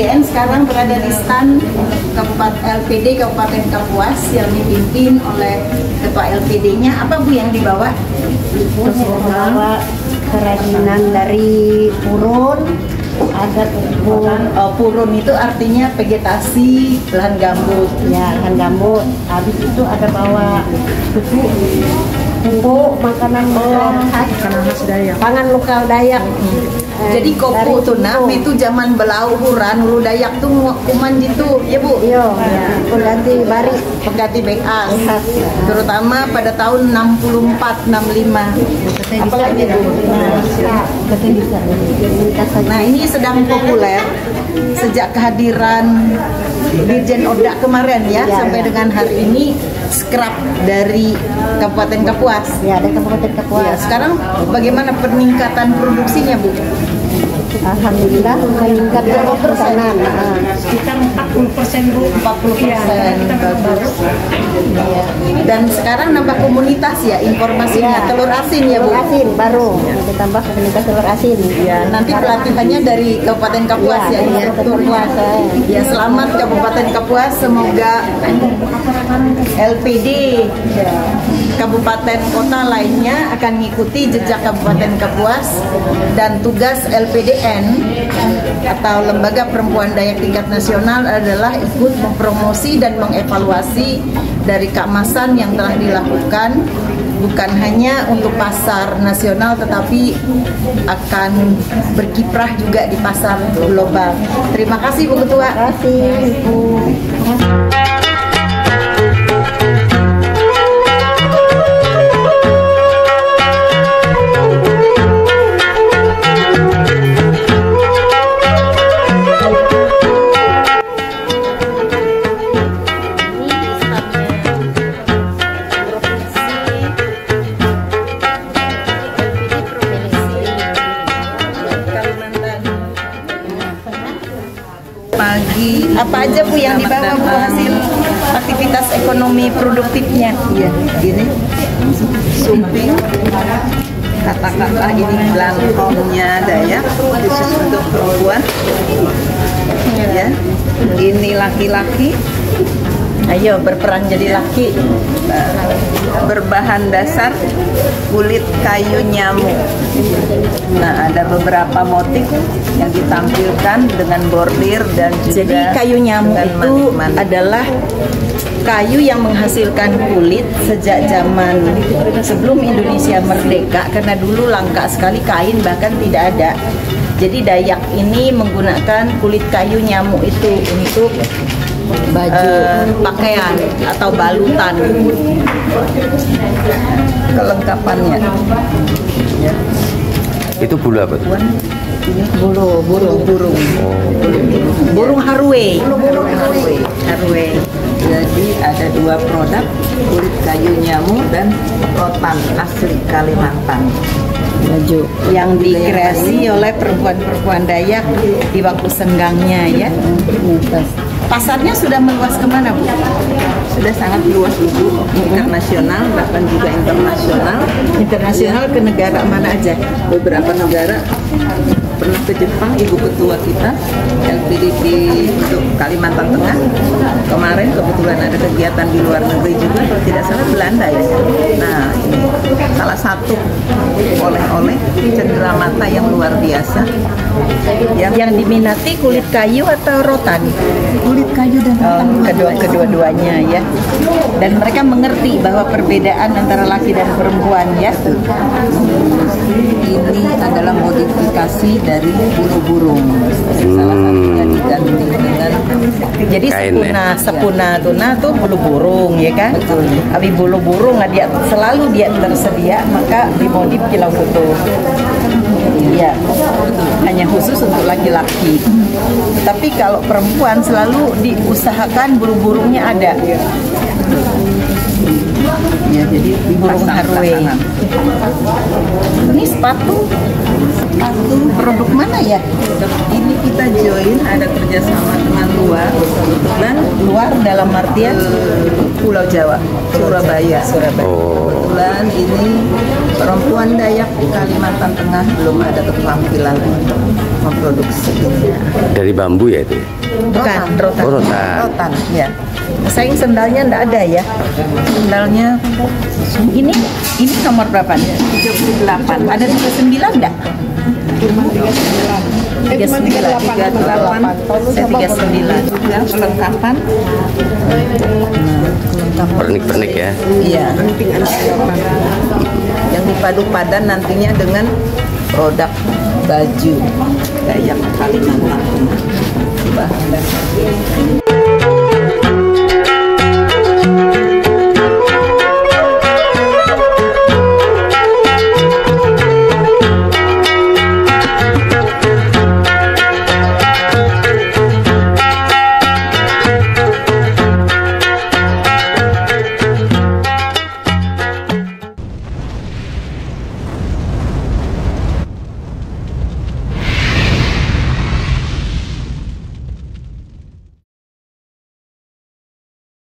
LPDN sekarang berada di stand Kabupaten LPD Kabupaten Kapuas yang dipimpin oleh Ketua LPD-nya. Apa Bu yang dibawa? Terus membawa kerajinan dari purun, ada purun, Oh, purun itu artinya vegetasi lahan gambut. ya kan gambut. Habis itu ada bawa susu, pupuk, makanan lokal khas, makanan khas Dayak, pangan lokal Dayak. Eh, Jadi kopo dari tuh nah itu zaman belauhuran hulu Dayak tuh kuman gitu ya Bu. Iya, ya. Pengganti bari Pengganti bekas. Terutama pada tahun 64 65. Apalagi Bu. Nah. Nah ini sedang populer sejak kehadiran Dirjen Oda kemarin ya, Ya, sampai ya. dengan hari ini scrap dari Kabupaten Kapuas. Ya, ada Kabupaten Ya, Kapuas. sekarang bagaimana peningkatan produksinya Bu? Alhamdulillah meningkat dari pesanan. Sekitar 40 persen bu 40 Iya, persen kita bagus. Iya. Dan sekarang nambah komunitas ya informasinya Ya. telur asin ya Bu. telur asin baru ditambah komunitas telur asin. Ya, nanti pelatihannya dari Kabupaten Kapuas ya, Ya, dari ya. Kapuas, eh. Ya, selamat Kabupaten Kapuas, semoga LPD kabupaten kota lainnya akan mengikuti jejak Kabupaten Kapuas dan tugas LPDN atau Lembaga Perempuan Dayak tingkat nasional adalah ikut mempromosi dan mengevaluasi dari keamasan yang telah dilakukan bukan hanya untuk pasar nasional tetapi akan berkiprah juga di pasar global. Terima kasih Bu Ketua. Terima kasih Ibu. Apa aja Bu yang dibawa Bu hasil aktivitas ekonomi produktifnya? Iya, gini. Sumping kata-kata ini belangkongnya Dayak khusus untuk perempuan. Ya ini laki-laki. Ayo berperan jadi laki. berbahan dasar kulit kayu nyamuk nah ada beberapa motif yang ditampilkan dengan bordir dan juga Jadi kayu nyamuk itu manik-manik. adalah kayu yang menghasilkan kulit sejak zaman sebelum Indonesia merdeka karena dulu langka sekali kain bahkan tidak ada. Jadi Dayak ini menggunakan kulit kayu nyamuk itu untuk baju pakaian atau balutan. kelengkapannya ya. Itu bulu apa? tuh? Bulu, burung, burung. Burung harwe. Harwe. Jadi ada dua produk kulit kayu nyamuk dan rotan asli Kalimantan. baju yang dikreasi oleh perempuan-perempuan Dayak di waktu senggangnya ya. Pasarnya sudah meluas ke mana bu? Sudah sangat luas ibu, internasional bahkan juga internasional. Internasional ke negara mana aja? Beberapa negara pernah ke Jepang ibu ketua kita LPDP untuk Kalimantan Tengah kemarin kebetulan ada kegiatan di luar negeri juga kalau tidak salah Belanda ya nah ini salah satu oleh-oleh cenderamata yang luar biasa yang Yang diminati kulit kayu atau rotan? kulit kayu dan Oh, kedua kedua-duanya ya. Dan mereka mengerti bahwa perbedaan antara laki dan perempuan ya. ini adalah modifikasi dari bulu burung salah satunya diganti dengan Jadi Kain, sepuna ya? sepuna tuna tuh bulu burung ya kan? Tapi bulu burung nah, dia selalu dia tersedia maka dimodif kilau foto. Iya, hanya khusus untuk laki-laki. Tapi kalau perempuan selalu diusahakan bulu burungnya ada. ya jadi Burung harwe. Ini sepatu, sepatu produk mana ya? ini kita join ada kerjasama dengan luar dan Luar dalam artian Pulau Jawa Surabaya Oh. kebetulan ini perempuan Dayak Kalimantan Tengah belum ada keterampilan untuk memproduksi. Dari bambu ya itu? ya? Bukan, rotan. Oh, rotan. Rotan, ya. Sayang sendalnya enggak ada ya. Sendalnya Ini ini nomor berapa nih? 38. Ada 39 enggak? Eh, cuma 38. 38, saya 39 juga perlengkapan. Pernik-pernik ya? Iya. Yang dipadu padan nantinya dengan produk baju Dayak Kalimantan. Bahan dan